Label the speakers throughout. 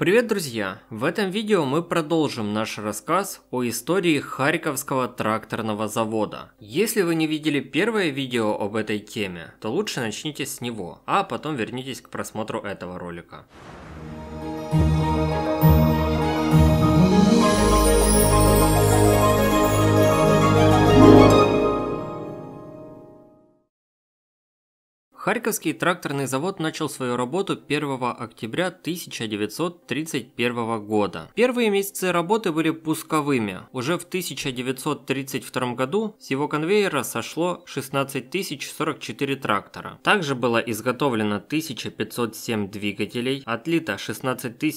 Speaker 1: Привет, друзья! В этом видео мы продолжим наш рассказ о истории Харьковского тракторного завода. Если вы не видели первое видео об этой теме, то лучше начните с него, а потом вернитесь к просмотру этого ролика. Харьковский тракторный завод начал свою работу 1 октября 1931 года. Первые месяцы работы были пусковыми. Уже в 1932 году с его конвейера сошло 16 044 трактора. Также было изготовлено 1507 двигателей, отлито 16 000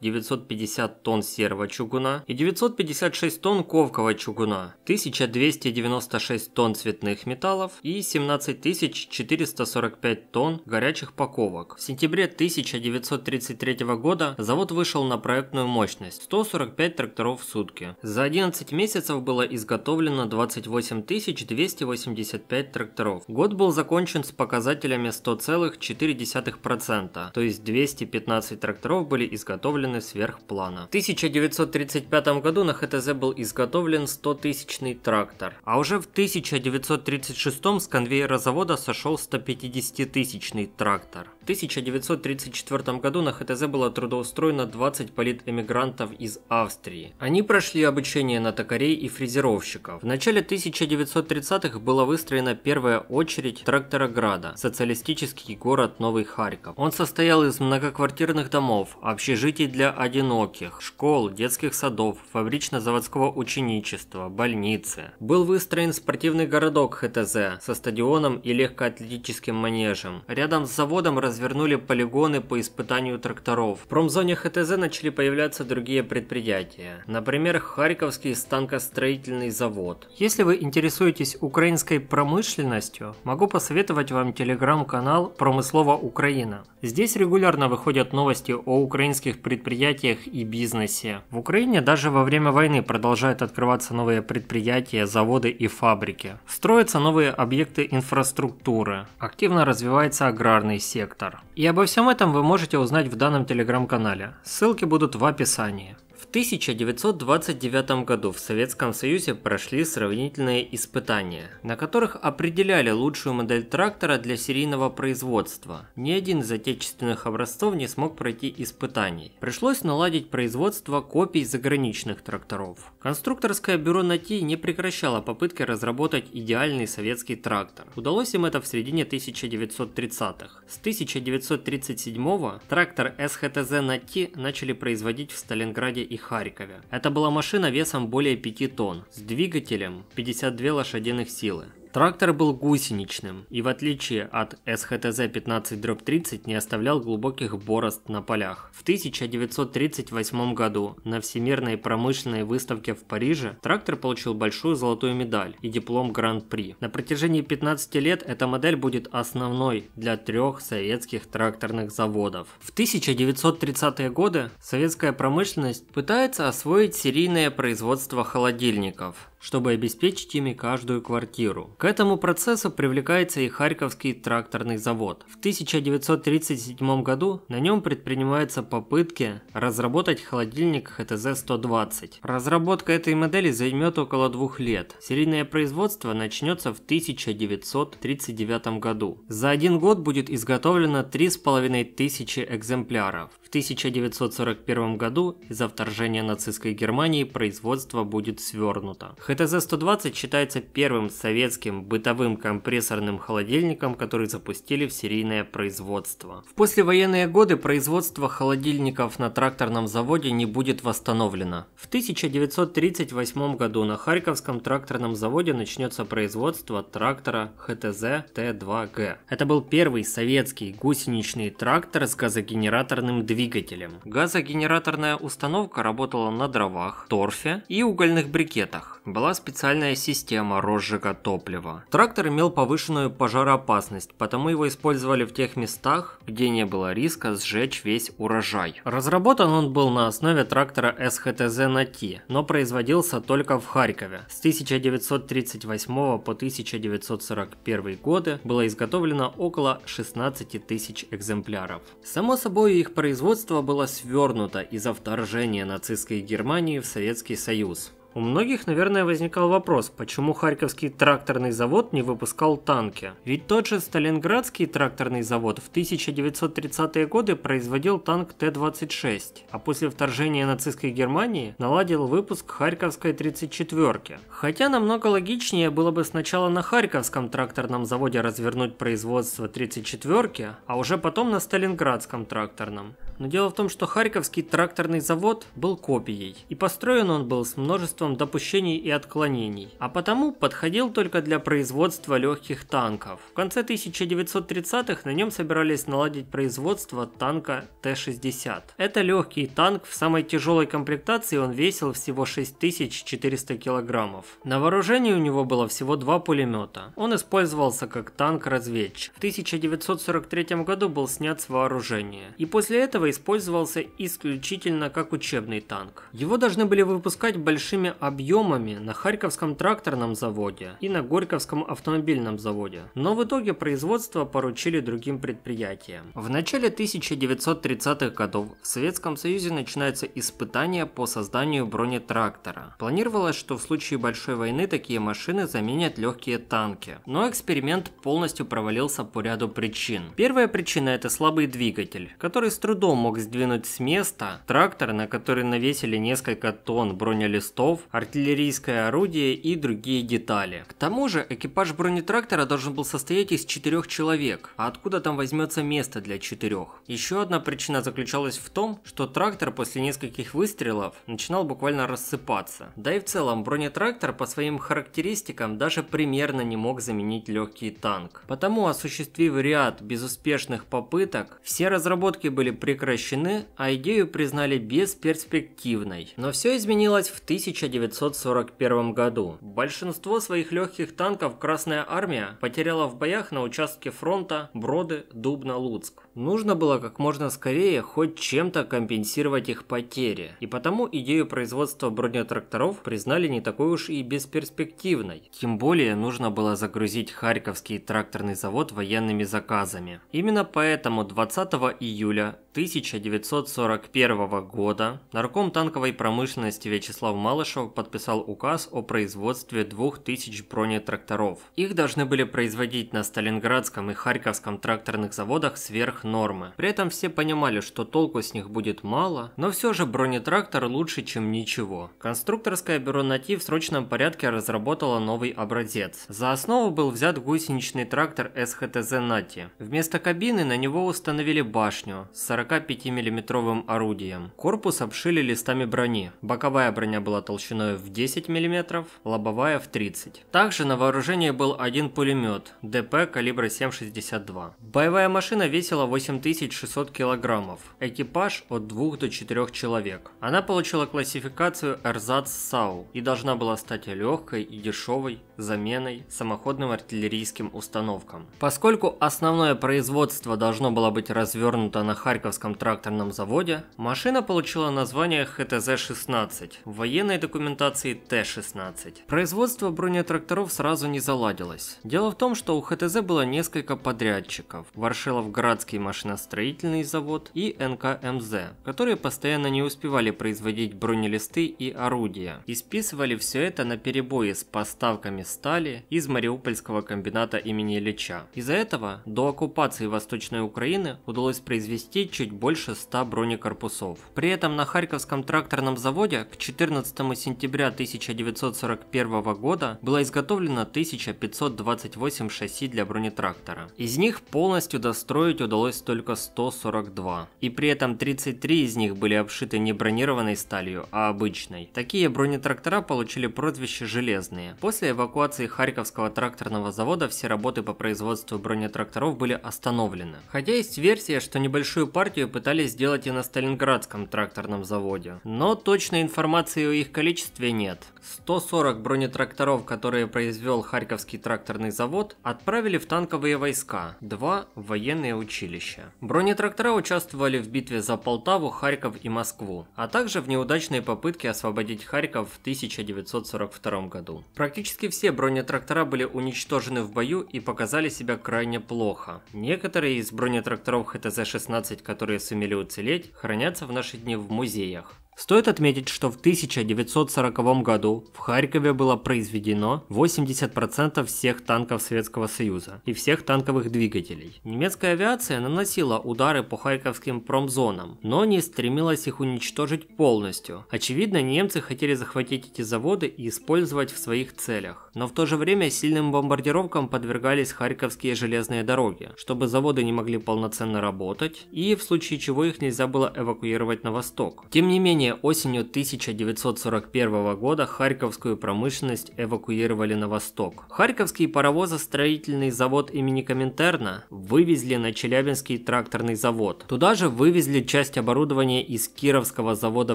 Speaker 1: 950 тонн серого чугуна и 956 тонн ковкового чугуна, 1296 тонн цветных металлов и 17445 тонн горячих паковок. В сентябре 1933 года завод вышел на проектную мощность 145 тракторов в сутки. За 11 месяцев было изготовлено 28 285 тракторов. Год был закончен с показателями 100,4%, то есть 215 тракторов были изготовлены изготовлены сверх плана. В 1935 году на ХТЗ был изготовлен 100-тысячный трактор, а уже в 1936 с конвейера завода сошел 150-тысячный трактор. В 1934 году на ХТЗ было трудоустроено 20 политэмигрантов из Австрии. Они прошли обучение на токарей и фрезеровщиков. В начале 1930-х была выстроена первая очередь Тракторограда, социалистический город Новый Харьков. Он состоял из многоквартирных домов, общежитий для одиноких, школ, детских садов, фабрично-заводского ученичества, больницы. Был выстроен спортивный городок ХТЗ со стадионом и легкоатлетическим манежем. Рядом с заводом развернули полигоны по испытанию тракторов. В промзоне ХТЗ начали появляться другие предприятия. Например, Харьковский станкостроительный завод. Если вы интересуетесь украинской промышленностью, могу посоветовать вам телеграм-канал «Промыслова Украина». Здесь регулярно выходят новости о украинских предприятиях предприятиях и бизнесе. В Украине даже во время войны продолжают открываться новые предприятия, заводы и фабрики. Строятся новые объекты инфраструктуры. Активно развивается аграрный сектор. И обо всем этом вы можете узнать в данном телеграм-канале. Ссылки будут в описании. В 1929 году в Советском Союзе прошли сравнительные испытания, на которых определяли лучшую модель трактора для серийного производства. Ни один из отечественных образцов не смог пройти испытаний. Пришлось наладить производство копий заграничных тракторов. Конструкторское бюро НАТИ не прекращало попытки разработать идеальный советский трактор. Удалось им это в середине 1930-х. С 1937 трактор СХТЗ НАТИ начали производить в Сталинграде и Харькове. Это была машина весом более 5 тонн, с двигателем 52 лошадиных силы. Трактор был гусеничным и в отличие от СХТЗ-15-30 не оставлял глубоких борозд на полях. В 1938 году на Всемирной промышленной выставке в Париже трактор получил большую золотую медаль и диплом Гран-при. На протяжении 15 лет эта модель будет основной для трех советских тракторных заводов. В 1930-е годы советская промышленность пытается освоить серийное производство холодильников чтобы обеспечить ими каждую квартиру. К этому процессу привлекается и Харьковский тракторный завод. В 1937 году на нем предпринимаются попытки разработать холодильник ХТЗ-120. Разработка этой модели займет около двух лет. Серийное производство начнется в 1939 году. За один год будет изготовлено 3500 экземпляров. В 1941 году из-за вторжения нацистской Германии производство будет свернуто. ХТЗ-120 считается первым советским бытовым компрессорным холодильником, который запустили в серийное производство. В послевоенные годы производство холодильников на тракторном заводе не будет восстановлено. В 1938 году на Харьковском тракторном заводе начнется производство трактора ХТЗ Т2Г. Это был первый советский гусеничный трактор с газогенераторным двигателем. Газогенераторная установка работала на дровах, торфе и угольных брикетах. Была специальная система розжига топлива. Трактор имел повышенную пожароопасность, потому его использовали в тех местах, где не было риска сжечь весь урожай. Разработан он был на основе трактора СХТЗ НАТИ, но производился только в Харькове. С 1938 по 1941 годы было изготовлено около 16 тысяч экземпляров. Само собой, их производство было свернуто из-за вторжения нацистской Германии в Советский Союз. У многих, наверное, возникал вопрос, почему Харьковский тракторный завод не выпускал танки. Ведь тот же Сталинградский тракторный завод в 1930-е годы производил танк Т-26, а после вторжения нацистской Германии наладил выпуск Харьковской 34-ки. Хотя намного логичнее было бы сначала на Харьковском тракторном заводе развернуть производство 34-ки, а уже потом на Сталинградском тракторном. Но дело в том, что Харьковский тракторный завод был копией, и построен он был с множеством допущений и отклонений, а потому подходил только для производства легких танков. В конце 1930-х на нем собирались наладить производство танка Т-60. Это легкий танк, в самой тяжелой комплектации он весил всего 6400 килограммов. На вооружении у него было всего два пулемета. Он использовался как танк-разведчик. В 1943 году был снят с вооружения. И после этого использовался исключительно как учебный танк. Его должны были выпускать большими объемами на Харьковском тракторном заводе и на Горьковском автомобильном заводе, но в итоге производство поручили другим предприятиям. В начале 1930-х годов в Советском Союзе начинаются испытания по созданию бронетрактора. Планировалось, что в случае большой войны такие машины заменят легкие танки, но эксперимент полностью провалился по ряду причин. Первая причина это слабый двигатель, который с трудом мог сдвинуть с места трактор, на который навесили несколько тонн бронелистов, артиллерийское орудие и другие детали. К тому же экипаж бронетрактора должен был состоять из четырех человек, а откуда там возьмется место для четырех? Еще одна причина заключалась в том, что трактор после нескольких выстрелов начинал буквально рассыпаться. Да и в целом бронетрактор по своим характеристикам даже примерно не мог заменить легкий танк. Потому осуществив ряд безуспешных попыток, все разработки были прекращены а идею признали бесперспективной. Но все изменилось в 1941 году. Большинство своих легких танков Красная Армия потеряла в боях на участке фронта Броды, Дубна, Луцк. Нужно было как можно скорее хоть чем-то компенсировать их потери. И потому идею производства бронетракторов признали не такой уж и бесперспективной. Тем более нужно было загрузить Харьковский тракторный завод военными заказами. Именно поэтому 20 июля 1941 года нарком танковой промышленности Вячеслав Малышев подписал указ о производстве 2000 бронетракторов. Их должны были производить на Сталинградском и Харьковском тракторных заводах сверх нормы. При этом все понимали, что толку с них будет мало, но все же бронетрактор лучше, чем ничего. Конструкторское бюро «Натив» в срочном порядке разработало новый образец. За основу был взят гусеничный трактор СХТЗ «Нати». Вместо кабины на него установили башню с 40 45 миллиметровым орудием. Корпус обшили листами брони. Боковая броня была толщиной в 10 мм, лобовая в 30. Также на вооружении был один пулемет ДП калибра 7,62. Боевая машина весила 8600 кг. Экипаж от 2 до 4 человек. Она получила классификацию Эрзац САУ и должна была стать легкой и дешевой заменой самоходным артиллерийским установкам. Поскольку основное производство должно было быть развернуто на Харьковском тракторном заводе, машина получила название ХТЗ-16, в военной документации Т-16. Производство бронетракторов сразу не заладилось. Дело в том, что у ХТЗ было несколько подрядчиков. Варшиловградский машиностроительный завод и НКМЗ, которые постоянно не успевали производить бронелисты и орудия. И списывали все это на перебои с поставками стали из Мариупольского комбината имени Ильича. Из-за этого до оккупации Восточной Украины удалось произвести чуть больше 100 бронекорпусов. При этом на Харьковском тракторном заводе к 14 сентября 1941 года было изготовлено 1528 шасси для бронетрактора. Из них полностью достроить удалось только 142. И при этом 33 из них были обшиты не бронированной сталью, а обычной. Такие бронетрактора получили прозвище «железные». После эвакуации Харьковского тракторного завода все работы по производству бронетракторов были остановлены. Хотя есть версия, что небольшую партию пытались сделать и на Сталинградском тракторном заводе. Но точной информации о их количестве нет. 140 бронетракторов, которые произвел Харьковский тракторный завод, отправили в танковые войска, два военные училища. Бронетрактора участвовали в битве за Полтаву, Харьков и Москву, а также в неудачной попытке освободить Харьков в 1942 году. Практически все бронетрактора были уничтожены в бою и показали себя крайне плохо. Некоторые из бронетракторов ХТЗ-16, которые сумели уцелеть, хранятся в наши дни в музеях. Стоит отметить, что в 1940 году в Харькове было произведено 80% всех танков Советского Союза и всех танковых двигателей. Немецкая авиация наносила удары по харьковским промзонам, но не стремилась их уничтожить полностью. Очевидно, немцы хотели захватить эти заводы и использовать в своих целях. Но в то же время сильным бомбардировкам подвергались харьковские железные дороги, чтобы заводы не могли полноценно работать и в случае чего их нельзя было эвакуировать на восток. Тем не менее, менее, осенью 1941 года харьковскую промышленность эвакуировали на восток. Харьковский паровозостроительный завод имени Коминтерна вывезли на Челябинский тракторный завод. Туда же вывезли часть оборудования из Кировского завода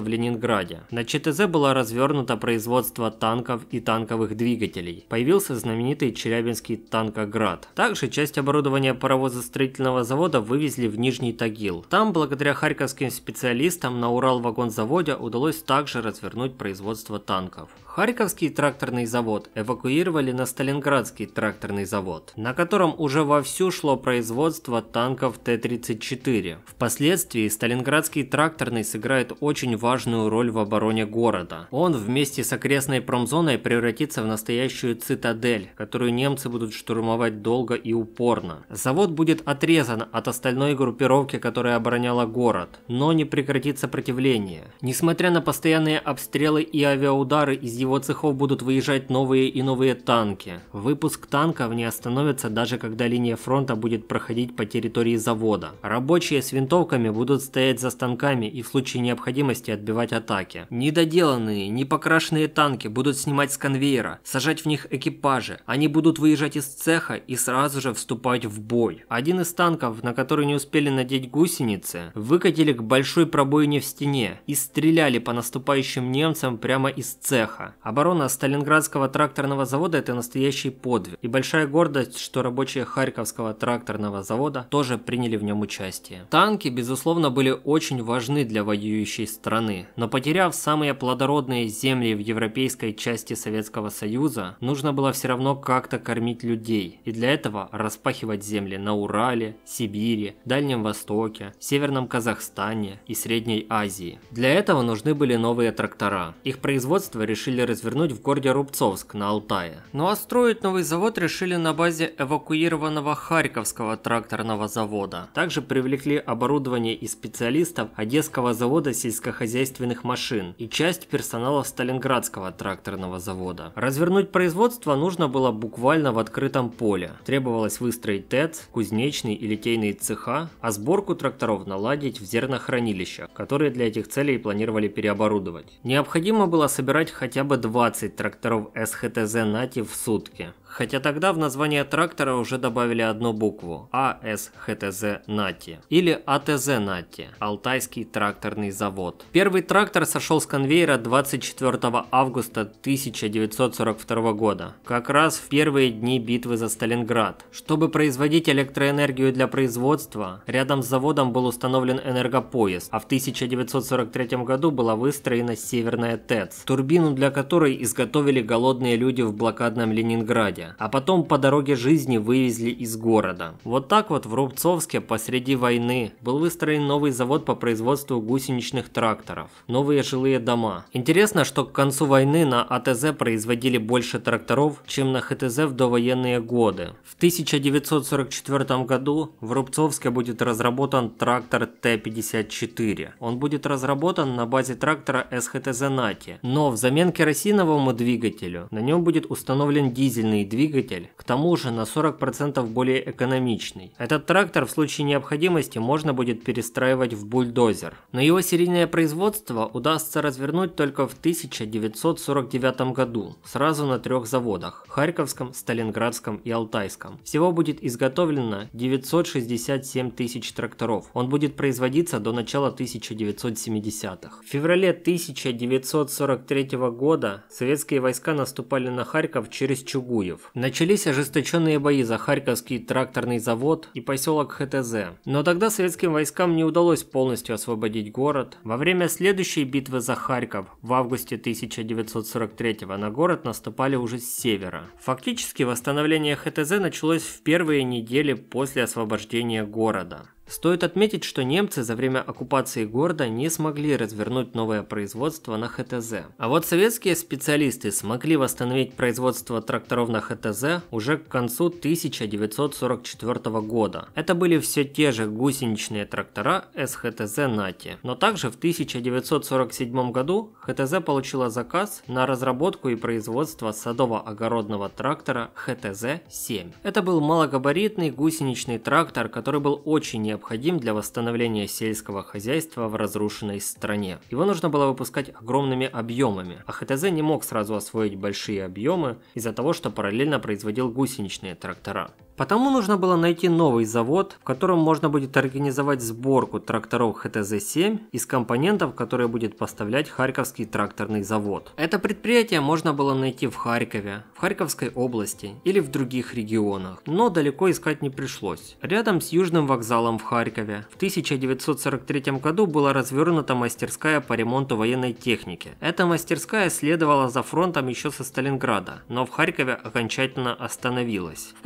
Speaker 1: в Ленинграде. На ЧТЗ было развернуто производство танков и танковых двигателей. Появился знаменитый Челябинский танкоград. Также часть оборудования паровозостроительного завода вывезли в Нижний Тагил. Там, благодаря харьковским специалистам, на Уралвагонзаводе заводе удалось также развернуть производство танков. Харьковский тракторный завод эвакуировали на Сталинградский тракторный завод, на котором уже вовсю шло производство танков Т-34. Впоследствии Сталинградский тракторный сыграет очень важную роль в обороне города. Он вместе с окрестной промзоной превратится в настоящую цитадель, которую немцы будут штурмовать долго и упорно. Завод будет отрезан от остальной группировки, которая обороняла город, но не прекратит сопротивление. Несмотря на постоянные обстрелы и авиаудары из его цехов будут выезжать новые и новые танки. Выпуск танков не остановится даже когда линия фронта будет проходить по территории завода. Рабочие с винтовками будут стоять за станками и в случае необходимости отбивать атаки. Недоделанные, непокрашенные танки будут снимать с конвейера, сажать в них экипажи. Они будут выезжать из цеха и сразу же вступать в бой. Один из танков, на который не успели надеть гусеницы, выкатили к большой пробоине в стене и стреляли по наступающим немцам прямо из цеха. Оборона Сталинградского тракторного завода – это настоящий подвиг. И большая гордость, что рабочие Харьковского тракторного завода тоже приняли в нем участие. Танки, безусловно, были очень важны для воюющей страны. Но потеряв самые плодородные земли в европейской части Советского Союза, нужно было все равно как-то кормить людей. И для этого распахивать земли на Урале, Сибири, Дальнем Востоке, Северном Казахстане и Средней Азии. Для этого нужны были новые трактора. Их производство решили развернуть в городе Рубцовск на Алтае. Ну а строить новый завод решили на базе эвакуированного Харьковского тракторного завода. Также привлекли оборудование и специалистов Одесского завода сельскохозяйственных машин и часть персонала Сталинградского тракторного завода. Развернуть производство нужно было буквально в открытом поле. Требовалось выстроить ТЭЦ, кузнечный и литейные цеха, а сборку тракторов наладить в зернохранилищах, которые для этих целей планировали переоборудовать. Необходимо было собирать хотя бы бы 20 тракторов СХТЗ «Нати» в сутки. Хотя тогда в название трактора уже добавили одну букву – АСХТЗ «Нати» или АТЗ «Нати» – Алтайский тракторный завод. Первый трактор сошел с конвейера 24 августа 1942 года, как раз в первые дни битвы за Сталинград. Чтобы производить электроэнергию для производства, рядом с заводом был установлен энергопоезд, а в 1943 году была выстроена Северная ТЭЦ, турбину для которой изготовили голодные люди в блокадном Ленинграде городе, а потом по дороге жизни вывезли из города. Вот так вот в Рубцовске посреди войны был выстроен новый завод по производству гусеничных тракторов, новые жилые дома. Интересно, что к концу войны на АТЗ производили больше тракторов, чем на ХТЗ в довоенные годы. В 1944 году в Рубцовске будет разработан трактор Т-54. Он будет разработан на базе трактора СХТЗ «Нати», но взамен керосиновому двигателю на нем будет установлен дизельный двигатель, к тому же на 40% более экономичный. Этот трактор в случае необходимости можно будет перестраивать в бульдозер. Но его серийное производство удастся развернуть только в 1949 году, сразу на трех заводах – Харьковском, Сталинградском и Алтайском. Всего будет изготовлено 967 тысяч тракторов. Он будет производиться до начала 1970-х. В феврале 1943 года советские войска наступали на Харьков через Чугуев. Начались ожесточенные бои за Харьковский тракторный завод и поселок ХТЗ. Но тогда советским войскам не удалось полностью освободить город. Во время следующей битвы за Харьков в августе 1943 на город наступали уже с севера. Фактически восстановление ХТЗ началось в первые недели после освобождения города. Стоит отметить, что немцы за время оккупации города не смогли развернуть новое производство на ХТЗ. А вот советские специалисты смогли восстановить производство тракторов на ХТЗ уже к концу 1944 года. Это были все те же гусеничные трактора СХТЗ НАТИ. Но также в 1947 году ХТЗ получила заказ на разработку и производство садово-огородного трактора ХТЗ-7. Это был малогабаритный гусеничный трактор, который был очень необходим для восстановления сельского хозяйства в разрушенной стране. Его нужно было выпускать огромными объемами, а ХТЗ не мог сразу освоить большие объемы из-за того, что параллельно производил гусеничные трактора. Потому нужно было найти новый завод, в котором можно будет организовать сборку тракторов ХТЗ-7 из компонентов, которые будет поставлять Харьковский тракторный завод. Это предприятие можно было найти в Харькове, в Харьковской области или в других регионах, но далеко искать не пришлось. Рядом с Южным вокзалом в Харькове в 1943 году была развернута мастерская по ремонту военной техники. Эта мастерская следовала за фронтом еще со Сталинграда, но в Харькове окончательно остановилась. В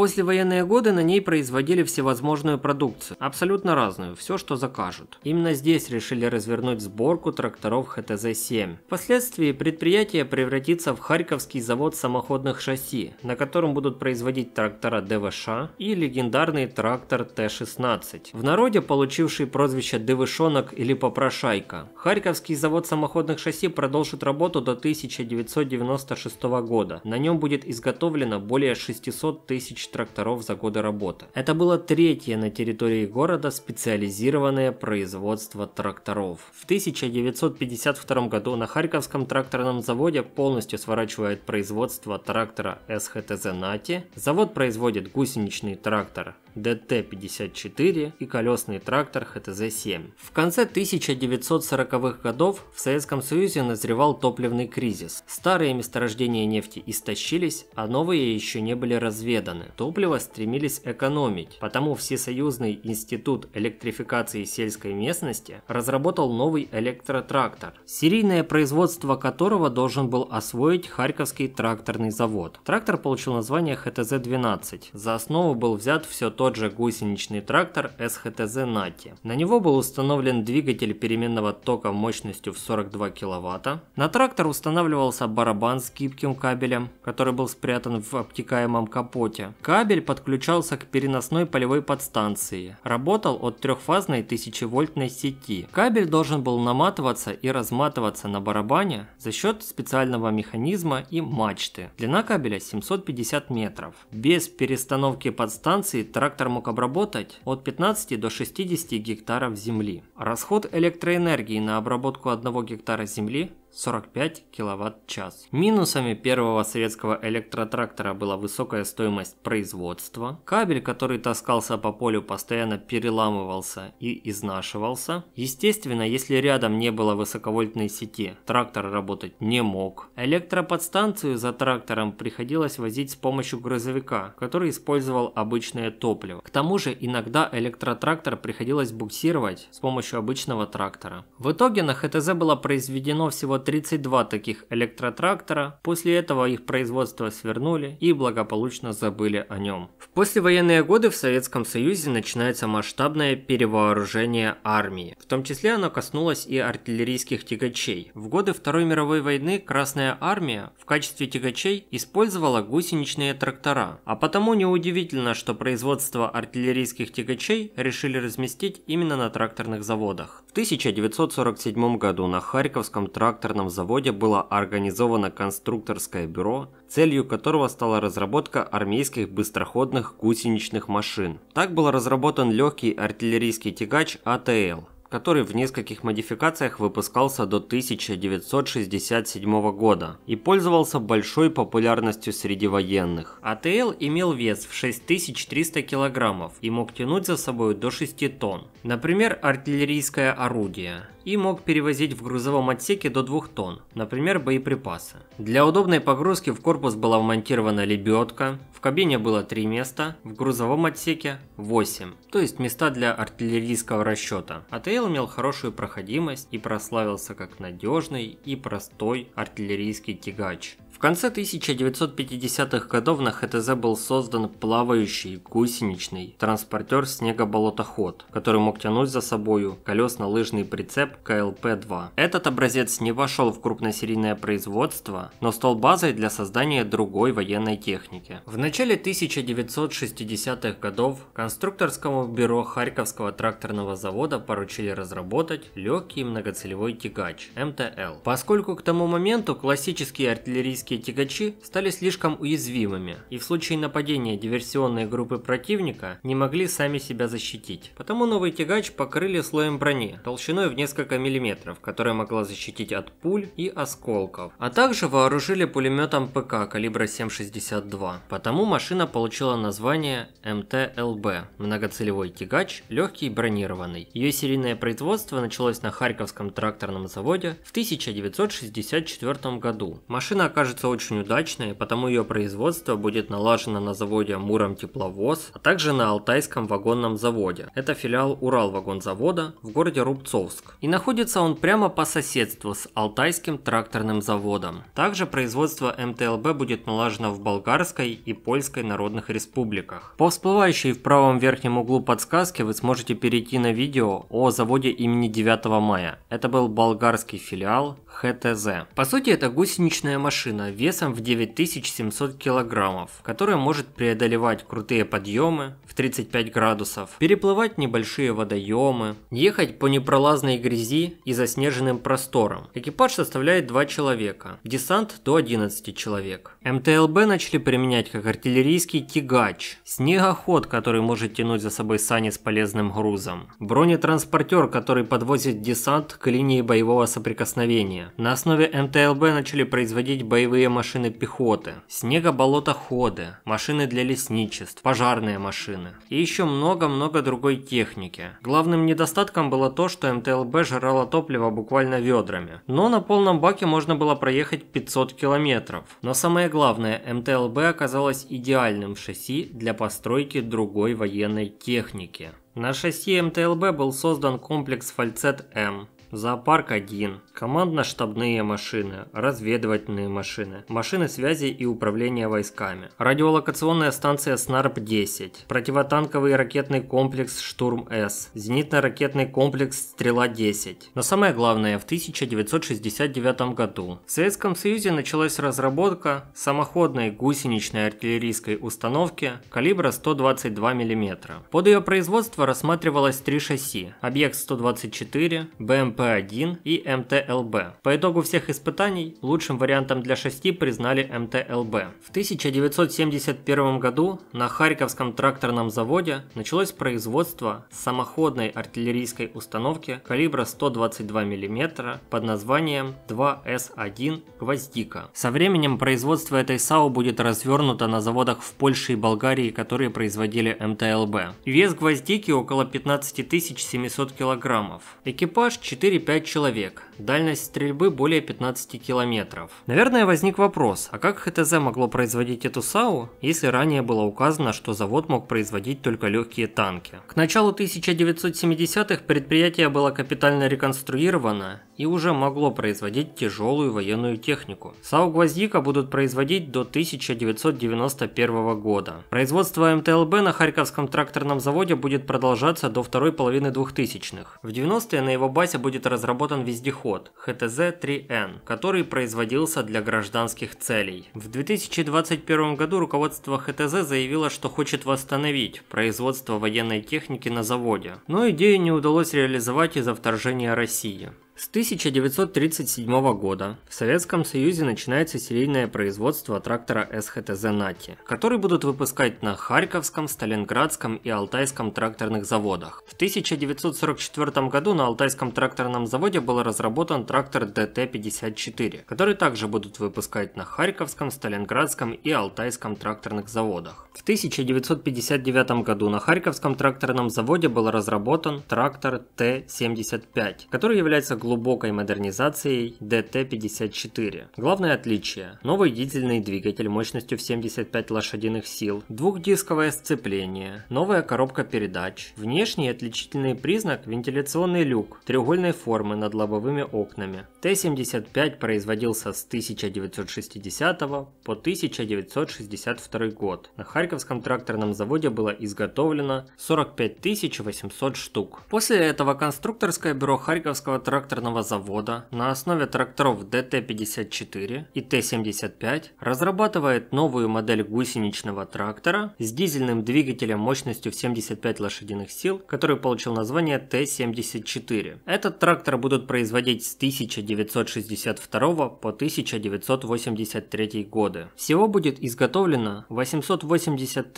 Speaker 1: послевоенные годы на ней производили всевозможную продукцию, абсолютно разную, все что закажут. Именно здесь решили развернуть сборку тракторов ХТЗ-7. Впоследствии предприятие превратится в Харьковский завод самоходных шасси, на котором будут производить трактора ДВШ и легендарный трактор Т-16, в народе получивший прозвище ДВШонок или Попрошайка. Харьковский завод самоходных шасси продолжит работу до 1996 года. На нем будет изготовлено более 600 тысяч тракторов за годы работы. Это было третье на территории города специализированное производство тракторов. В 1952 году на Харьковском тракторном заводе полностью сворачивает производство трактора СХТЗ «Нати». Завод производит гусеничный трактор ДТ-54 и колесный трактор ХТЗ-7. В конце 1940-х годов в Советском Союзе назревал топливный кризис. Старые месторождения нефти истощились, а новые еще не были разведаны. Топливо стремились экономить, потому Всесоюзный институт электрификации сельской местности разработал новый электротрактор, серийное производство которого должен был освоить Харьковский тракторный завод. Трактор получил название ХТЗ-12. За основу был взят все то тот же гусеничный трактор СХТЗ «Нати». На него был установлен двигатель переменного тока мощностью в 42 кВт. На трактор устанавливался барабан с гибким кабелем, который был спрятан в обтекаемом капоте. Кабель подключался к переносной полевой подстанции. Работал от трехфазной 1000-вольтной сети. Кабель должен был наматываться и разматываться на барабане за счет специального механизма и мачты. Длина кабеля 750 метров. Без перестановки подстанции трактор мог обработать от 15 до 60 гектаров земли. Расход электроэнергии на обработку 1 гектара земли 45 кВт-час. Минусами первого советского электротрактора была высокая стоимость производства, кабель, который таскался по полю, постоянно переламывался и изнашивался. Естественно, если рядом не было высоковольтной сети, трактор работать не мог. Электроподстанцию за трактором приходилось возить с помощью грузовика, который использовал обычное топливо. К тому же иногда электротрактор приходилось буксировать с помощью обычного трактора. В итоге на ХТЗ было произведено всего 32 таких электротрактора, после этого их производство свернули и благополучно забыли о нем. В послевоенные годы в Советском Союзе начинается масштабное перевооружение армии. В том числе оно коснулось и артиллерийских тягачей. В годы Второй мировой войны Красная армия в качестве тягачей использовала гусеничные трактора, а потому неудивительно, что производство артиллерийских тягачей решили разместить именно на тракторных заводах. В 1947 году на Харьковском тракторном заводе было организовано конструкторское бюро, целью которого стала разработка армейских быстроходных гусеничных машин. Так был разработан легкий артиллерийский тягач АТЛ – который в нескольких модификациях выпускался до 1967 года и пользовался большой популярностью среди военных. АТЛ имел вес в 6300 кг и мог тянуть за собой до 6 тонн. Например, артиллерийское орудие и мог перевозить в грузовом отсеке до 2 тонн, например, боеприпасы. Для удобной погрузки в корпус была вмонтирована лебедка, в кабине было 3 места, в грузовом отсеке 8, то есть места для артиллерийского расчета. АТЛ имел хорошую проходимость и прославился как надежный и простой артиллерийский тягач. В конце 1950-х годов на ХТЗ был создан плавающий гусеничный транспортер снегоболотоход, который мог тянуть за собою колесно-лыжный прицеп КЛП-2. Этот образец не вошел в крупносерийное производство, но стал базой для создания другой военной техники. В начале 1960-х годов конструкторскому бюро Харьковского тракторного завода поручили разработать легкий многоцелевой тягач МТЛ. Поскольку к тому моменту классические артиллерийские артиллерийские тягачи стали слишком уязвимыми и в случае нападения диверсионной группы противника не могли сами себя защитить. Потому новый тягач покрыли слоем брони толщиной в несколько миллиметров, которая могла защитить от пуль и осколков. А также вооружили пулеметом ПК калибра 7,62. Потому машина получила название МТЛБ – многоцелевой тягач, легкий бронированный. Ее серийное производство началось на Харьковском тракторном заводе в 1964 году. Машина окажется окажется очень удачной, потому ее производство будет налажено на заводе Муром Тепловоз, а также на Алтайском вагонном заводе. Это филиал Уралвагонзавода в городе Рубцовск. И находится он прямо по соседству с Алтайским тракторным заводом. Также производство МТЛБ будет налажено в Болгарской и Польской народных республиках. По всплывающей в правом верхнем углу подсказки вы сможете перейти на видео о заводе имени 9 мая. Это был болгарский филиал ХТЗ. По сути это гусеничная машина, весом в 9700 килограммов, которая может преодолевать крутые подъемы в 35 градусов, переплывать небольшие водоемы, ехать по непролазной грязи и заснеженным просторам. Экипаж составляет 2 человека, десант до 11 человек. МТЛБ начали применять как артиллерийский тягач, снегоход, который может тянуть за собой сани с полезным грузом, бронетранспортер, который подвозит десант к линии боевого соприкосновения. На основе МТЛБ начали производить боевые машины пехоты, снегоболотоходы, машины для лесничеств, пожарные машины и еще много-много другой техники. Главным недостатком было то, что МТЛБ жрало топливо буквально ведрами, но на полном баке можно было проехать 500 километров. Но самое главное, МТЛБ оказалось идеальным шасси для постройки другой военной техники. На шасси МТЛБ был создан комплекс Фальцет М, Зоопарк 1, командно-штабные машины, разведывательные машины, машины связи и управления войсками, радиолокационная станция СНАР-10, противотанковый ракетный комплекс Штурм-С, зенитно-ракетный комплекс Стрела-10. Но самое главное, в 1969 году. В Советском Союзе началась разработка самоходной гусеничной артиллерийской установки калибра 122 мм. Под ее производство рассматривалось три шасси – Объект 124, БМП-1 и МТЛБ. По итогу всех испытаний лучшим вариантом для шасси признали МТЛБ. В 1971 году на Харьковском тракторном заводе началось производство самоходной артиллерийской установки калибра 122 мм под названием 2С1 «Гвоздика». Со временем производство этой САУ будет развернуто на заводах в Польше и Болгарии, которые производили МТЛБ. Вес «Гвоздики» около 15 700 кг. Экипаж 4 4-5 человек. Дальность стрельбы более 15 километров. Наверное, возник вопрос, а как ХТЗ могло производить эту САУ, если ранее было указано, что завод мог производить только легкие танки? К началу 1970-х предприятие было капитально реконструировано и уже могло производить тяжелую военную технику. САУ «Гвоздика» будут производить до 1991 года. Производство МТЛБ на Харьковском тракторном заводе будет продолжаться до второй половины 2000-х. В 90-е на его базе будет будет разработан вездеход ХТЗ-3Н, который производился для гражданских целей. В 2021 году руководство ХТЗ заявило, что хочет восстановить производство военной техники на заводе, но идею не удалось реализовать из-за вторжения России. С 1937 года в Советском Союзе начинается серийное производство трактора СХТЗ «Нати», который будут выпускать на Харьковском, Сталинградском и Алтайском тракторных заводах. В 1944 году на Алтайском тракторном заводе был разработан трактор ДТ-54, который также будут выпускать на Харьковском, Сталинградском и Алтайском тракторных заводах. В 1959 году на Харьковском тракторном заводе был разработан трактор Т-75, который является глубокой модернизацией DT54. Главное отличие – новый дизельный двигатель мощностью в 75 лошадиных сил, двухдисковое сцепление, новая коробка передач, внешний отличительный признак – вентиляционный люк треугольной формы над лобовыми окнами. Т-75 производился с 1960 по 1962 год. На Харьковском тракторном заводе было изготовлено 45 800 штук. После этого конструкторское бюро Харьковского тракторного тракторного завода на основе тракторов DT54 и T75 разрабатывает новую модель гусеничного трактора с дизельным двигателем мощностью в 75 лошадиных сил, который получил название T74. Этот трактор будут производить с 1962 по 1983 годы. Всего будет изготовлено 880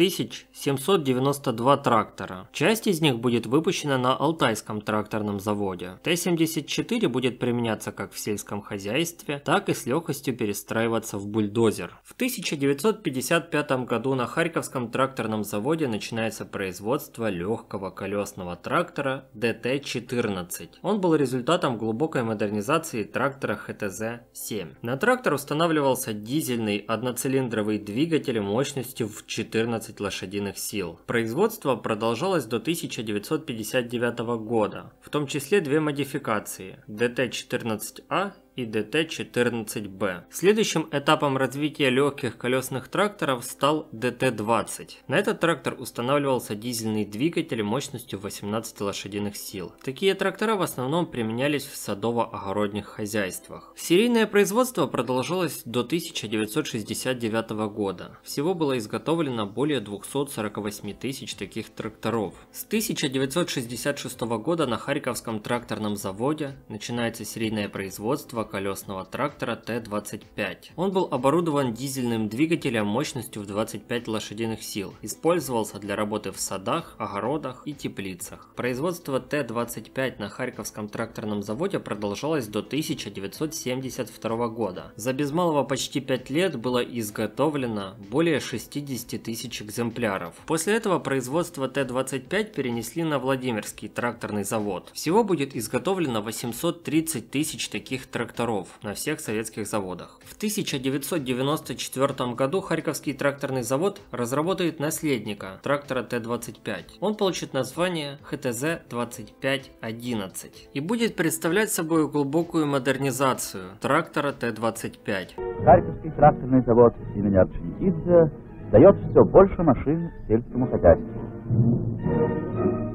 Speaker 1: 792 трактора. Часть из них будет выпущена на Алтайском тракторном заводе. Т-74 4 будет применяться как в сельском хозяйстве, так и с легкостью перестраиваться в бульдозер. В 1955 году на Харьковском тракторном заводе начинается производство легкого колесного трактора ДТ-14. Он был результатом глубокой модернизации трактора ХТЗ-7. На трактор устанавливался дизельный одноцилиндровый двигатель мощностью в 14 лошадиных сил. Производство продолжалось до 1959 года, в том числе две модификации ДТ-14А и ДТ-14Б. Следующим этапом развития легких колесных тракторов стал ДТ-20. На этот трактор устанавливался дизельный двигатель мощностью 18 лошадиных сил. Такие трактора в основном применялись в садово-огородных хозяйствах. Серийное производство продолжалось до 1969 года. Всего было изготовлено более 248 тысяч таких тракторов. С 1966 года на Харьковском тракторном заводе начинается серийное производство колесного трактора Т-25. Он был оборудован дизельным двигателем мощностью в 25 лошадиных сил. Использовался для работы в садах, огородах и теплицах. Производство Т-25 на Харьковском тракторном заводе продолжалось до 1972 года. За без малого почти 5 лет было изготовлено более 60 тысяч экземпляров. После этого производство Т-25 перенесли на Владимирский тракторный завод. Всего будет изготовлено 830 тысяч таких тракторов тракторов на всех советских заводах. В 1994 году Харьковский тракторный завод разработает наследника трактора Т-25. Он получит название ХТЗ-2511 и будет представлять собой глубокую модернизацию трактора Т-25.
Speaker 2: Харьковский тракторный завод имени Орджоникидзе дает все больше машин сельскому хозяйству.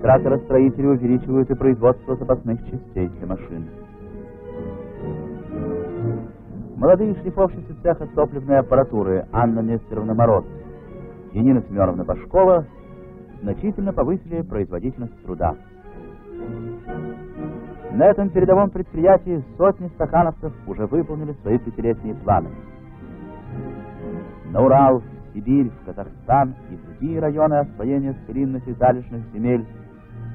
Speaker 2: Тракторостроители увеличивают и производство запасных частей для машин. Молодые шлифовщицы цеха топливной аппаратуры Анна Нестеровна Мороз и Нина Семеновна Башкова значительно повысили производительность труда. На этом передовом предприятии сотни стахановцев уже выполнили свои пятилетние планы. На Урал, в Сибирь, в Казахстан и другие районы освоения старинных и залежных земель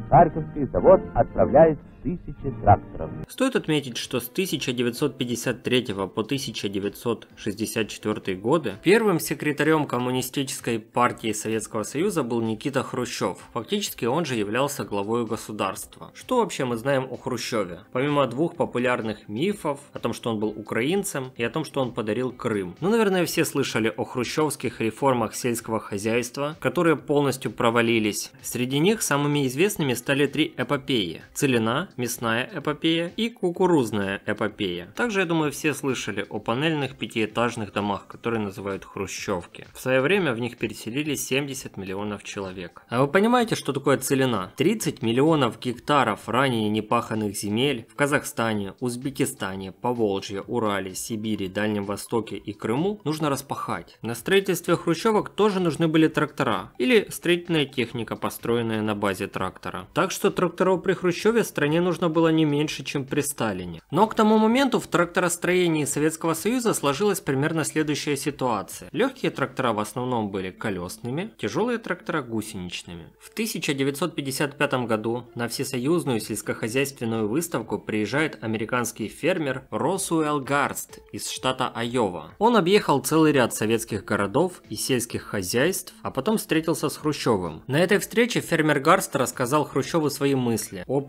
Speaker 2: Харьковский завод отправляет тысячи тракторов.
Speaker 1: Стоит отметить, что с 1953 по 1964 годы первым секретарем Коммунистической партии Советского Союза был Никита Хрущев. Фактически он же являлся главой государства. Что вообще мы знаем о Хрущеве? Помимо двух популярных мифов о том, что он был украинцем и о том, что он подарил Крым. Ну, наверное, все слышали о хрущевских реформах сельского хозяйства, которые полностью провалились. Среди них самыми известными стали три эпопеи – Целина, мясная эпопея и кукурузная эпопея. Также, я думаю, все слышали о панельных пятиэтажных домах, которые называют хрущевки. В свое время в них переселились 70 миллионов человек. А вы понимаете, что такое целина? 30 миллионов гектаров ранее непаханных земель в Казахстане, Узбекистане, Поволжье, Урале, Сибири, Дальнем Востоке и Крыму нужно распахать. На строительстве хрущевок тоже нужны были трактора или строительная техника, построенная на базе трактора. Так что тракторов при Хрущеве стране нужно было не меньше, чем при Сталине. Но к тому моменту в тракторостроении Советского Союза сложилась примерно следующая ситуация. Легкие трактора в основном были колесными, тяжелые трактора гусеничными. В 1955 году на всесоюзную сельскохозяйственную выставку приезжает американский фермер Росуэлл Гарст из штата Айова. Он объехал целый ряд советских городов и сельских хозяйств, а потом встретился с Хрущевым. На этой встрече фермер Гарст рассказал Хрущеву свои мысли о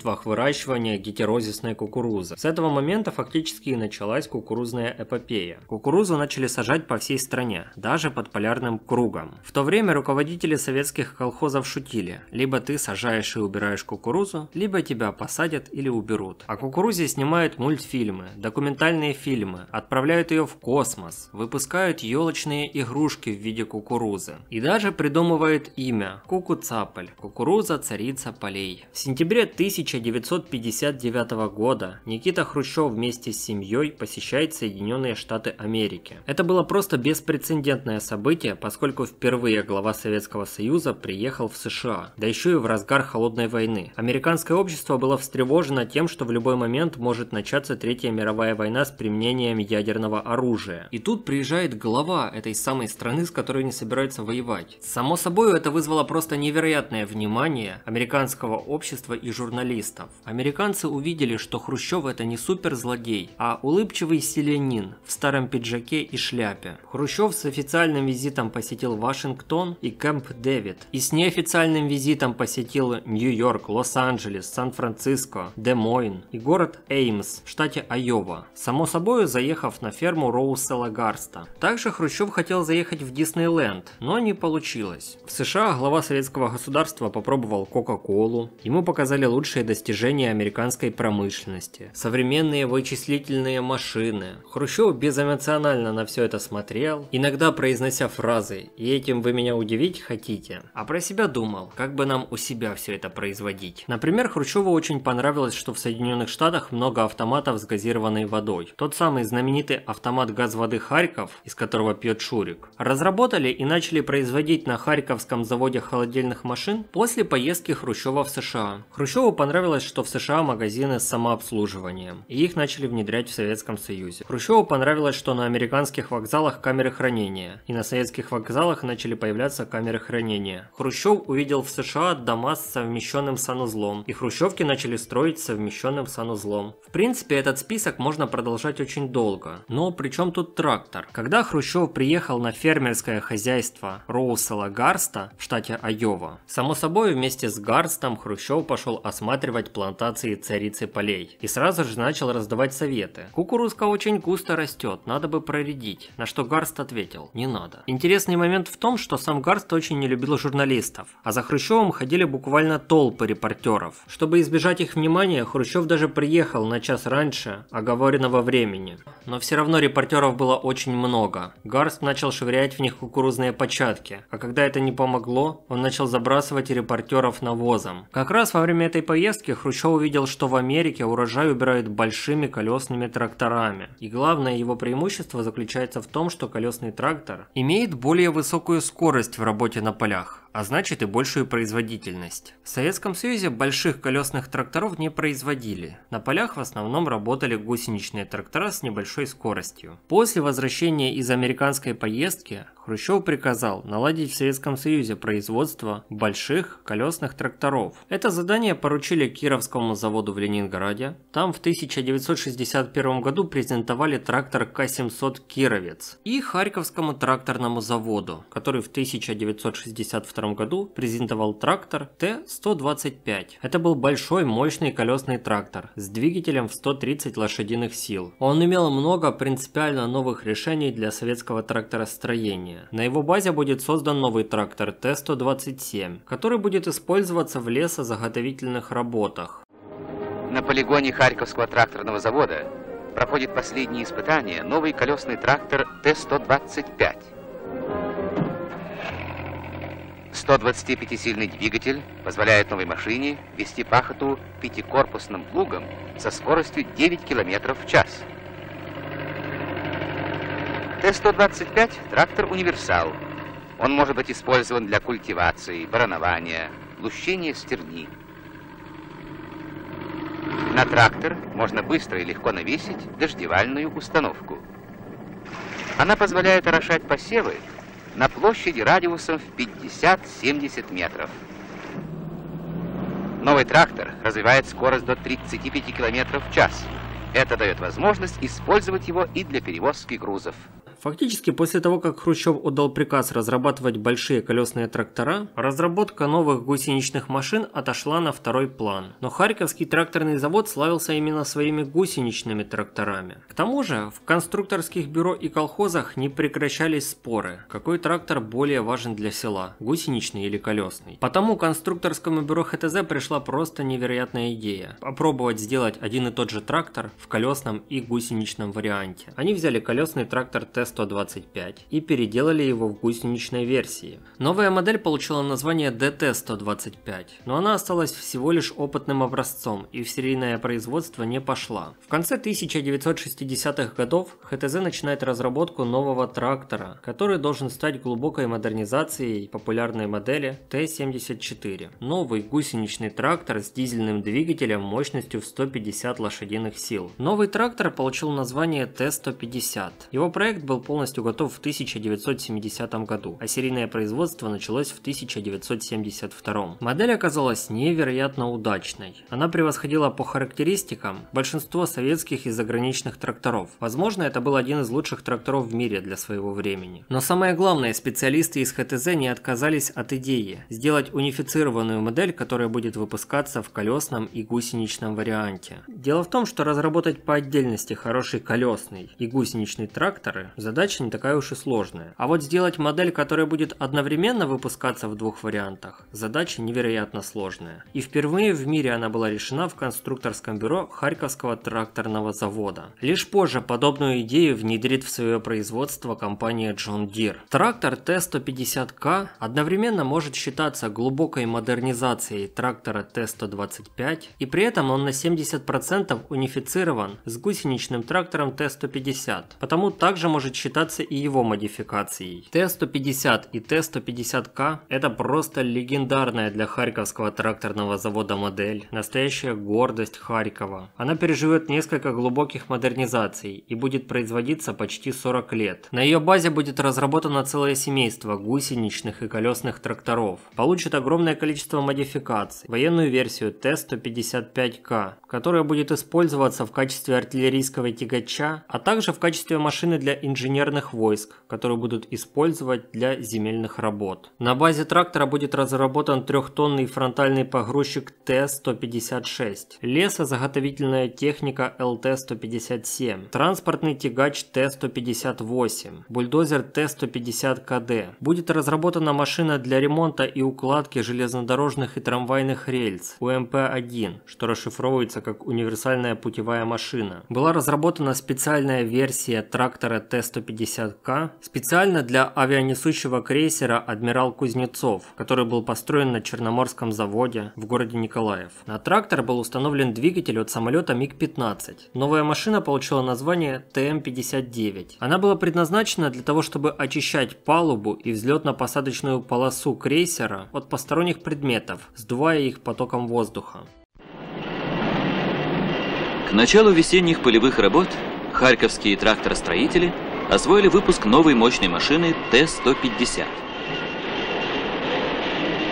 Speaker 1: преимуществах выращивания гетерозисной кукурузы. С этого момента фактически и началась кукурузная эпопея. Кукурузу начали сажать по всей стране, даже под полярным кругом. В то время руководители советских колхозов шутили, либо ты сажаешь и убираешь кукурузу, либо тебя посадят или уберут. О кукурузе снимают мультфильмы, документальные фильмы, отправляют ее в космос, выпускают елочные игрушки в виде кукурузы. И даже придумывают имя – Кукуцаполь, кукуруза царица полей. В сентябре 1959 года Никита Хрущев вместе с семьей посещает Соединенные Штаты Америки. Это было просто беспрецедентное событие, поскольку впервые глава Советского Союза приехал в США, да еще и в разгар холодной войны. Американское общество было встревожено тем, что в любой момент может начаться Третья мировая война с применением ядерного оружия. И тут приезжает глава этой самой страны, с которой они собираются воевать. Само собой, это вызвало просто невероятное внимание американского общества и журналистов. Американцы увидели, что Хрущев это не суперзлодей, а улыбчивый селянин в старом пиджаке и шляпе. Хрущев с официальным визитом посетил Вашингтон и Кэмп Дэвид, и с неофициальным визитом посетил Нью-Йорк, Лос-Анджелес, Сан-Франциско, Де-Мойн и город Эймс в штате Айова, само собой заехав на ферму Роусела Гарста. Также Хрущев хотел заехать в Диснейленд, но не получилось. В США глава советского государства попробовал Кока-Колу, ему показали лучшие достижения американской промышленности, современные вычислительные машины. Хрущев безэмоционально на все это смотрел, иногда произнося фразы «И этим вы меня удивить хотите?», а про себя думал, как бы нам у себя все это производить. Например, Хрущеву очень понравилось, что в Соединенных Штатах много автоматов с газированной водой. Тот самый знаменитый автомат газ воды Харьков, из которого пьет Шурик, разработали и начали производить на Харьковском заводе холодильных машин после поездки Хрущева в США. Хрущеву понравилось, что в США магазины с самообслуживанием, и их начали внедрять в Советском Союзе. Хрущеву понравилось, что на американских вокзалах камеры хранения, и на советских вокзалах начали появляться камеры хранения. Хрущев увидел в США дома с совмещенным санузлом, и хрущевки начали строить совмещенным санузлом. В принципе, этот список можно продолжать очень долго, но при чем тут трактор? Когда Хрущев приехал на фермерское хозяйство Роусела Гарста в штате Айова, само собой вместе с Гарстом Хрущев пошел осматривать плантации царицы полей и сразу же начал раздавать советы. Кукурузка очень густо растет, надо бы проредить, на что Гарст ответил, не надо. Интересный момент в том, что сам Гарст очень не любил журналистов, а за Хрущевым ходили буквально толпы репортеров. Чтобы избежать их внимания, Хрущев даже приехал на час раньше оговоренного времени. Но все равно репортеров было очень много. Гарст начал швырять в них кукурузные початки, а когда это не помогло, он начал забрасывать репортеров навозом. Как раз во время этой поездки Хрущев увидел, что в Америке урожай убирают большими колесными тракторами. И главное его преимущество заключается в том, что колесный трактор имеет более высокую скорость в работе на полях а значит и большую производительность. В Советском Союзе больших колесных тракторов не производили. На полях в основном работали гусеничные трактора с небольшой скоростью. После возвращения из американской поездки Хрущев приказал наладить в Советском Союзе производство больших колесных тракторов. Это задание поручили Кировскому заводу в Ленинграде. Там в 1961 году презентовали трактор К-700 «Кировец» и Харьковскому тракторному заводу, который в 1962 году презентовал трактор Т-125. Это был большой мощный колесный трактор с двигателем в 130 лошадиных сил. Он имел много принципиально новых решений для советского тракторостроения. На его базе будет создан новый трактор Т-127, который будет использоваться в лесозаготовительных работах.
Speaker 3: На полигоне Харьковского тракторного завода проходит последние испытания новый колесный трактор Т-125. 125-сильный двигатель позволяет новой машине вести пахоту пятикорпусным плугом со скоростью 9 км в час. Т-125 – трактор-универсал. Он может быть использован для культивации, баранования, лущения стерни. На трактор можно быстро и легко навесить дождевальную установку. Она позволяет орошать посевы на площади радиусом в 50-70 метров. Новый трактор развивает скорость до 35 км в час. Это дает возможность использовать его и для перевозки грузов.
Speaker 1: Фактически, после того, как Хрущев отдал приказ разрабатывать большие колесные трактора, разработка новых гусеничных машин отошла на второй план. Но Харьковский тракторный завод славился именно своими гусеничными тракторами. К тому же, в конструкторских бюро и колхозах не прекращались споры, какой трактор более важен для села, гусеничный или колесный. Потому конструкторскому бюро ХТЗ пришла просто невероятная идея – попробовать сделать один и тот же трактор в колесном и гусеничном варианте. Они взяли колесный трактор Т 125 и переделали его в гусеничной версии. Новая модель получила название DT-125, но она осталась всего лишь опытным образцом и в серийное производство не пошла. В конце 1960-х годов ХТЗ начинает разработку нового трактора, который должен стать глубокой модернизацией популярной модели Т-74. Новый гусеничный трактор с дизельным двигателем мощностью в 150 лошадиных сил. Новый трактор получил название Т-150. Его проект был полностью готов в 1970 году, а серийное производство началось в 1972. Модель оказалась невероятно удачной. Она превосходила по характеристикам большинство советских и заграничных тракторов. Возможно, это был один из лучших тракторов в мире для своего времени. Но самое главное, специалисты из ХТЗ не отказались от идеи сделать унифицированную модель, которая будет выпускаться в колесном и гусеничном варианте. Дело в том, что разработать по отдельности хороший колесный и гусеничный тракторы задача не такая уж и сложная. А вот сделать модель, которая будет одновременно выпускаться в двух вариантах, задача невероятно сложная. И впервые в мире она была решена в конструкторском бюро Харьковского тракторного завода. Лишь позже подобную идею внедрит в свое производство компания John Deere. Трактор T150K одновременно может считаться глубокой модернизацией трактора T125 и при этом он на 70% унифицирован с гусеничным трактором T150, потому также может считаться и его модификацией. Т-150 и Т-150К – это просто легендарная для Харьковского тракторного завода модель, настоящая гордость Харькова. Она переживет несколько глубоких модернизаций и будет производиться почти 40 лет. На ее базе будет разработано целое семейство гусеничных и колесных тракторов. Получит огромное количество модификаций. Военную версию Т-155К, которая будет использоваться в качестве артиллерийского тягача, а также в качестве машины для инженерных войск, которые будут использовать для земельных работ. На базе трактора будет разработан трехтонный фронтальный погрузчик Т-156, лесозаготовительная техника ЛТ-157, транспортный тягач Т-158, бульдозер Т-150КД. Будет разработана машина для ремонта и укладки железнодорожных и трамвайных рельс УМП-1, что расшифровывается как универсальная путевая машина. Была разработана специальная версия трактора Т-150К специально для авианесущего крейсера «Адмирал Кузнецов», который был построен на Черноморском заводе в городе Николаев. На трактор был установлен двигатель от самолета МиГ-15. Новая машина получила название ТМ-59. Она была предназначена для того, чтобы очищать палубу и взлетно-посадочную полосу крейсера от посторонних предметов, сдувая их потоком воздуха.
Speaker 4: К началу весенних полевых работ харьковские тракторостроители освоили выпуск новой мощной машины Т-150.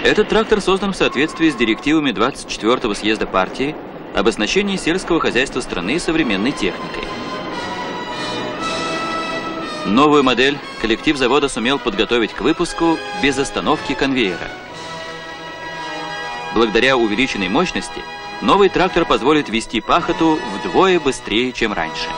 Speaker 4: Этот трактор создан в соответствии с директивами 24-го съезда партии об оснащении сельского хозяйства страны современной техникой. Новую модель коллектив завода сумел подготовить к выпуску без остановки конвейера. Благодаря увеличенной мощности, новый трактор позволит вести пахоту вдвое быстрее, чем раньше.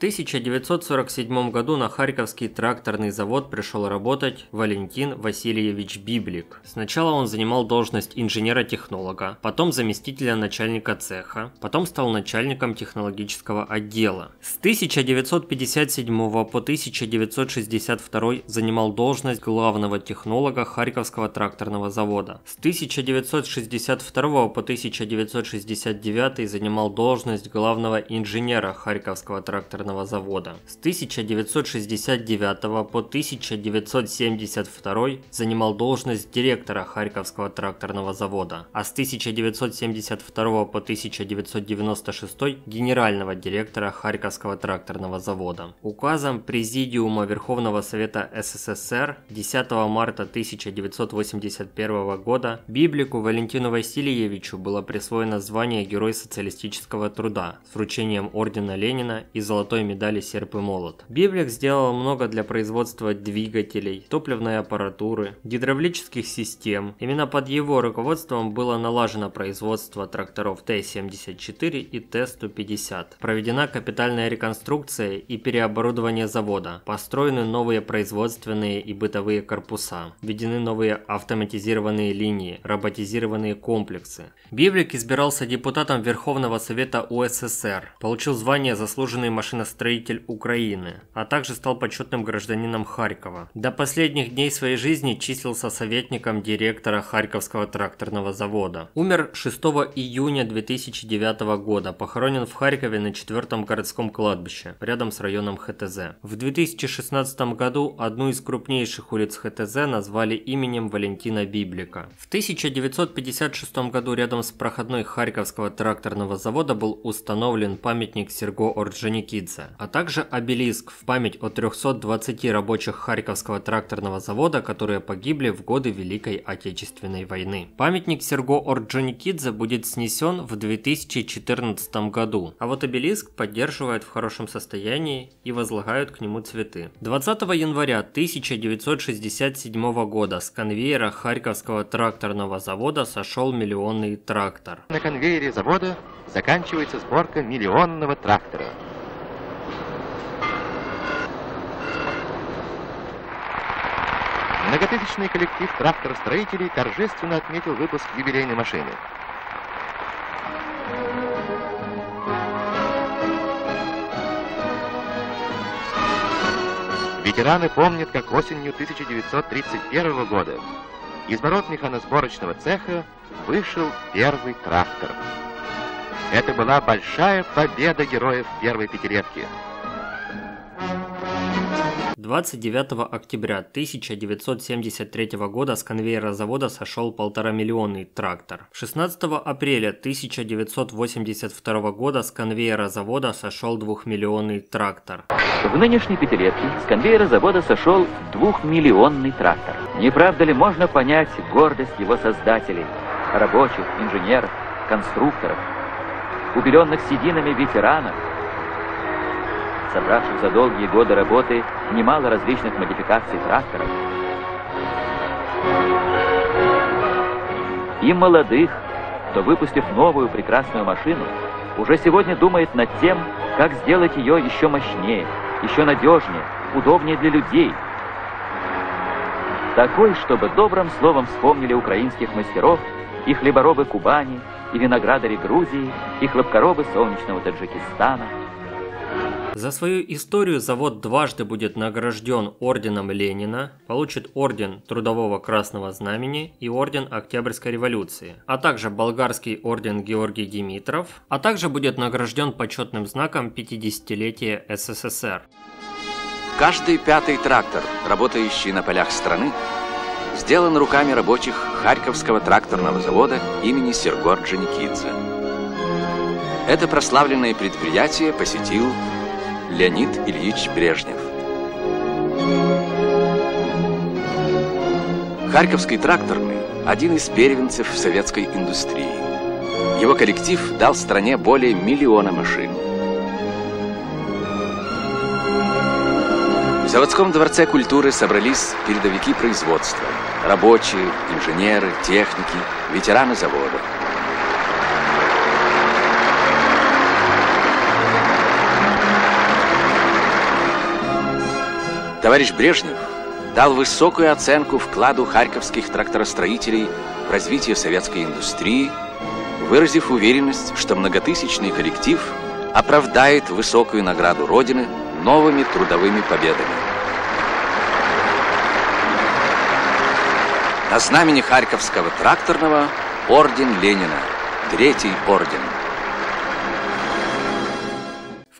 Speaker 1: 1947 году на Харьковский тракторный завод пришел работать Валентин Васильевич Библик. Сначала он занимал должность инженера-технолога, потом заместителя начальника цеха, потом стал начальником технологического отдела. С 1957 по 1962 занимал должность главного технолога Харьковского тракторного завода. С 1962 по 1969 занимал должность главного инженера Харьковского тракторного тракторного завода. С 1969 по 1972 занимал должность директора Харьковского тракторного завода, а с 1972 по 1996 генерального директора Харьковского тракторного завода. Указом Президиума Верховного Совета СССР 10 марта 1981 года Библику Валентину Васильевичу было присвоено звание Герой социалистического труда с вручением ордена Ленина и золотой золотой медали «Серп и молот». Библик сделал много для производства двигателей, топливной аппаратуры, гидравлических систем. Именно под его руководством было налажено производство тракторов Т-74 и Т-150. Проведена капитальная реконструкция и переоборудование завода. Построены новые производственные и бытовые корпуса. Введены новые автоматизированные линии, роботизированные комплексы. Библик избирался депутатом Верховного Совета УССР. Получил звание «Заслуженный машиностроитель строитель Украины, а также стал почетным гражданином Харькова. До последних дней своей жизни числился советником директора Харьковского тракторного завода. Умер 6 июня 2009 года, похоронен в Харькове на 4 городском кладбище, рядом с районом ХТЗ. В 2016 году одну из крупнейших улиц ХТЗ назвали именем Валентина Библика. В 1956 году рядом с проходной Харьковского тракторного завода был установлен памятник Серго Орджоникидзе станция, а также обелиск в память о 320 рабочих Харьковского тракторного завода, которые погибли в годы Великой Отечественной войны. Памятник Серго Орджоникидзе будет снесен в 2014 году, а вот обелиск поддерживают в хорошем состоянии и возлагают к нему цветы. 20 января 1967 года с конвейера Харьковского тракторного завода сошел миллионный трактор.
Speaker 3: На конвейере завода заканчивается сборка миллионного трактора. Многотысячный коллектив тракторостроителей торжественно отметил выпуск юбилейной машины. Ветераны помнят, как осенью 1931 года из ворот механосборочного цеха вышел первый трактор. Это была большая победа героев первой пятилетки.
Speaker 1: 29 октября 1973 года с конвейера завода сошел полторамиллионный трактор. 16 апреля 1982 года с конвейера завода сошел двухмиллионный трактор.
Speaker 4: В нынешней пятилетке с конвейера завода сошел двухмиллионный трактор. Не правда ли можно понять гордость его создателей, рабочих, инженеров, конструкторов, убеленных сединами ветеранов, собравших за долгие годы работы немало различных модификаций тракторов, и молодых, кто, выпустив новую прекрасную машину, уже сегодня думает над тем, как сделать ее еще мощнее, еще надежнее, удобнее для людей. Такой, чтобы добрым словом вспомнили украинских мастеров и хлеборобы Кубани, и виноградари Грузии, и хлопкоробы солнечного Таджикистана –
Speaker 1: за свою историю завод дважды будет награжден орденом Ленина, получит орден Трудового Красного Знамени и орден Октябрьской революции, а также болгарский орден Георгий Димитров, а также будет награжден почетным знаком 50-летия СССР.
Speaker 5: Каждый пятый трактор, работающий на полях страны, сделан руками рабочих Харьковского тракторного завода имени Серго Джаникидзе. Это прославленное предприятие посетил Леонид Ильич Брежнев. Харьковский тракторный – один из первенцев советской индустрии. Его коллектив дал стране более миллиона машин. В заводском дворце культуры собрались передовики производства – рабочие, инженеры, техники, ветераны завода – Товарищ Брежнев дал высокую оценку вкладу харьковских тракторостроителей в развитие советской индустрии, выразив уверенность, что многотысячный коллектив оправдает высокую награду Родины новыми трудовыми победами. На знамени Харьковского тракторного орден Ленина, третий орден.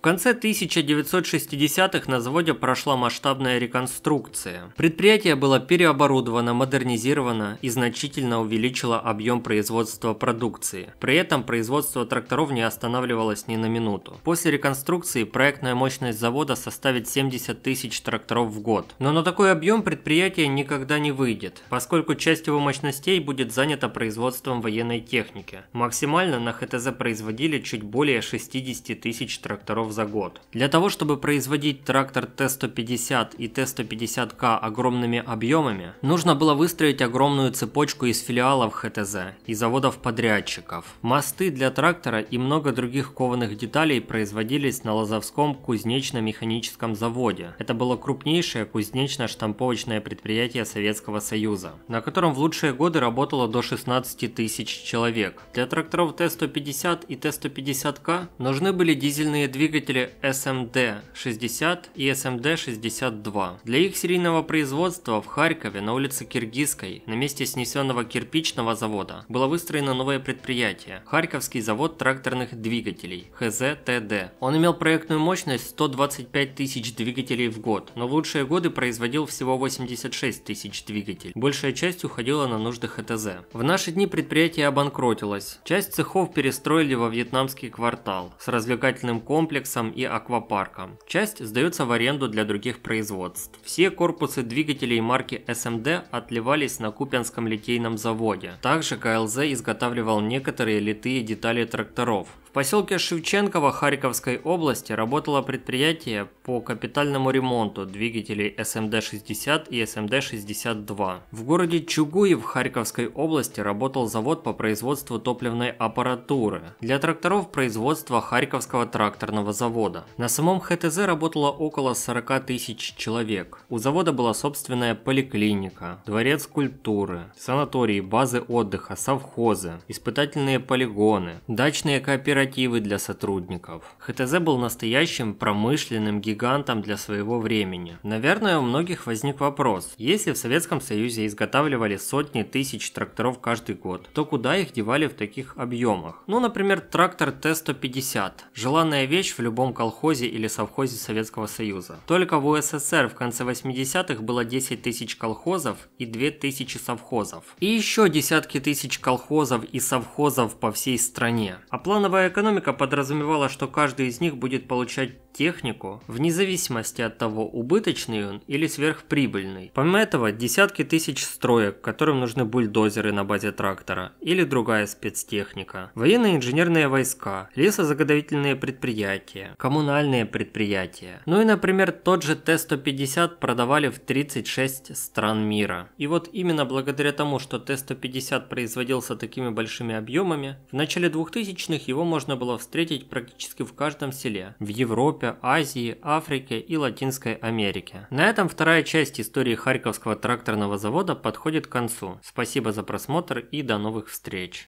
Speaker 1: В конце 1960-х на заводе прошла масштабная реконструкция. Предприятие было переоборудовано, модернизировано и значительно увеличило объем производства продукции. При этом производство тракторов не останавливалось ни на минуту. После реконструкции проектная мощность завода составит 70 тысяч тракторов в год. Но на такой объем предприятие никогда не выйдет, поскольку часть его мощностей будет занята производством военной техники. Максимально на ХТЗ производили чуть более 60 тысяч тракторов за год. Для того, чтобы производить трактор Т-150 и Т-150К огромными объемами, нужно было выстроить огромную цепочку из филиалов ХТЗ и заводов-подрядчиков. Мосты для трактора и много других кованых деталей производились на Лозовском кузнечно-механическом заводе. Это было крупнейшее кузнечно-штамповочное предприятие Советского Союза, на котором в лучшие годы работало до 16 тысяч человек. Для тракторов Т-150 и Т-150К нужны были дизельные двигатели двигатели SMD-60 и SMD-62. Для их серийного производства в Харькове на улице Киргизской на месте снесенного кирпичного завода было выстроено новое предприятие – Харьковский завод тракторных двигателей ХЗТД. Он имел проектную мощность 125 тысяч двигателей в год, но в лучшие годы производил всего 86 тысяч двигателей. Большая часть уходила на нужды ХТЗ. В наши дни предприятие обанкротилось. Часть цехов перестроили во вьетнамский квартал с развлекательным комплексом комплексом и аквапарком. Часть сдается в аренду для других производств. Все корпусы двигателей марки SMD отливались на Купянском литейном заводе. Также КЛЗ изготавливал некоторые литые детали тракторов. В поселке Шевченково Харьковской области работало предприятие по капитальному ремонту двигателей СМД-60 и СМД-62. В городе Чугуев Харьковской области работал завод по производству топливной аппаратуры для тракторов производства Харьковского тракторного завода. На самом ХТЗ работало около 40 тысяч человек. У завода была собственная поликлиника, дворец культуры, санатории, базы отдыха, совхозы, испытательные полигоны, дачные кооперативы кооперативы для сотрудников. ХТЗ был настоящим промышленным гигантом для своего времени. Наверное, у многих возник вопрос, если в Советском Союзе изготавливали сотни тысяч тракторов каждый год, то куда их девали в таких объемах? Ну, например, трактор Т-150. Желанная вещь в любом колхозе или совхозе Советского Союза. Только в УССР в конце 80-х было 10 тысяч колхозов и 2 тысячи совхозов. И еще десятки тысяч колхозов и совхозов по всей стране. А плановая экономика подразумевала, что каждый из них будет получать технику, вне зависимости от того, убыточный он или сверхприбыльный. Помимо этого, десятки тысяч строек, которым нужны бульдозеры на базе трактора или другая спецтехника, военные инженерные войска, лесозаготовительные предприятия, коммунальные предприятия. Ну и, например, тот же Т-150 продавали в 36 стран мира. И вот именно благодаря тому, что Т-150 производился такими большими объемами, в начале 2000-х его можно было встретить практически в каждом селе. В Европе, Азии, Африке и Латинской Америке. На этом вторая часть истории Харьковского тракторного завода подходит к концу. Спасибо за просмотр и до новых встреч.